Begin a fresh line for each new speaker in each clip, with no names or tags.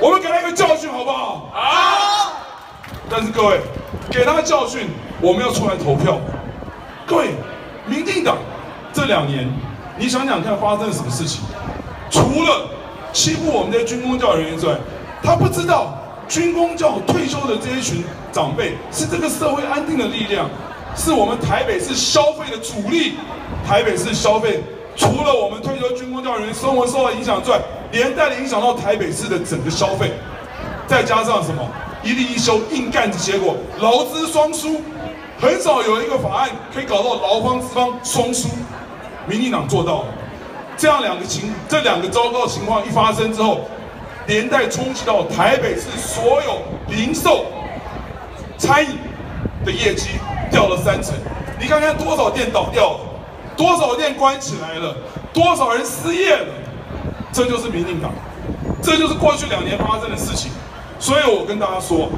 我们给他一个教训，好不好？
好。
但是各位，给他教训，我们要出来投票。各位，民进党这两年，你想想看发生了什么事情？除了欺负我们这些军工教人员之外，他不知道军工教退休的这一群长辈是这个社会安定的力量，是我们台北市消费的主力。台北市消费除了我们退休军工教人员生活受到影响之外，连带的影响到台北市的整个消费，再加上什么一例一休硬干的结果，劳资双输，很少有一个法案可以搞到劳方资方双输，民进党做到了。这样两个情，这两个糟糕情况一发生之后，连带冲击到台北市所有零售、餐饮的业绩掉了三成。你看看多少店倒掉了，多少店关起来了，多少人失业了。这就是民进党，这就是过去两年发生的事情。所以我跟大家说，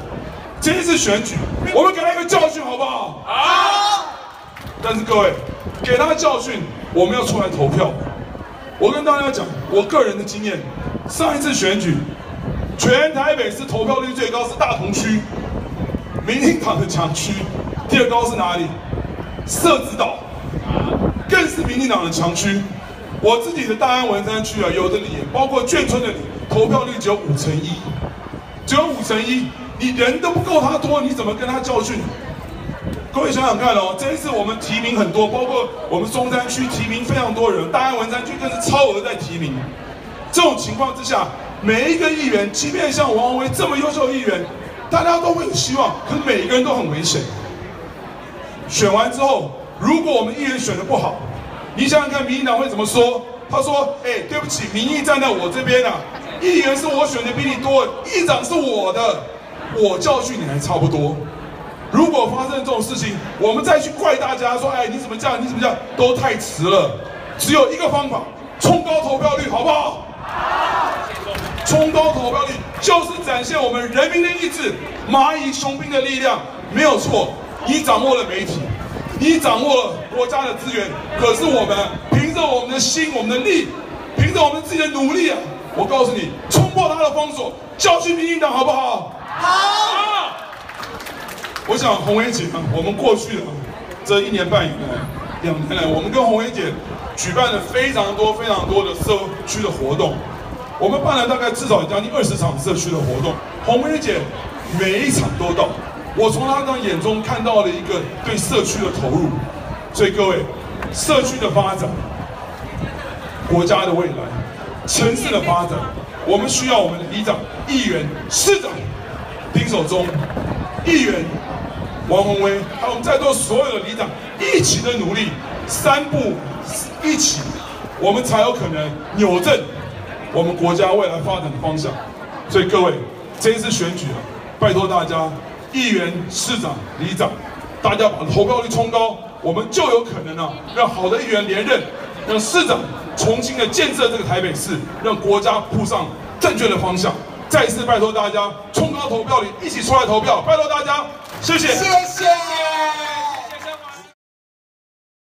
这一次选举，我们给他一个教训，好不好？
好。
但是各位，给他教训，我们要出来投票。我跟大家讲，我个人的经验，上一次选举，全台北市投票率最高是大同区，民进党的强区。第二高是哪里？社子岛，更是民进党的强区。我自己的大安文山区啊，有的里，包括眷村的里，投票率只有五成一，只有五成一，你人都不够他多，你怎么跟他教训？各位想想看哦，这一次我们提名很多，包括我们中山区提名非常多人，大安文山区更是超额在提名。这种情况之下，每一个议员，即便像王威这么优秀的议员，大家都会有希望，可是每一个人都很危险。选完之后，如果我们议员选的不好，你想想看，民进党会怎么说？他说：“哎，对不起，民意站在我这边啊，议员是我选的比你多，议长是我的，我教训你还差不多。”如果发生这种事情，我们再去怪大家说，哎，你怎么这样？你怎么这样？都太迟了。只有一个方法，冲高投票率，好不好？
好。
冲高投票率就是展现我们人民的意志，蚂蚁雄兵的力量，没有错。你掌握了媒体，你掌握了国家的资源，可是我们凭着我们的心、我们的力，凭着我们自己的努力啊！我告诉你，冲破他的封锁，教训民进党，好不好？
好。
我想洪伟姐啊，我们过去的这一年半以来、两年来，我们跟洪伟姐举办了非常多、非常多的社区的活动。我们办了大概至少将近二十场社区的活动，洪伟姐每一场都到。我从他的眼中看到了一个对社区的投入。所以各位，社区的发展、国家的未来、城市的发展，我们需要我们的里长、议员、市长、丁守中、议员。王宏威，还有我们在座所有的里长一起的努力，三步一起，我们才有可能扭正我们国家未来发展的方向。所以各位，这一次选举啊，拜托大家，议员、市长、里长，大家把投票率冲高，我们就有可能呢，让好的议员连任，让市长重新的建设这个台北市，让国家铺上正确的方向。再次拜托大家，冲高投票率，一起出来投票，拜托大家。谢谢，
谢谢。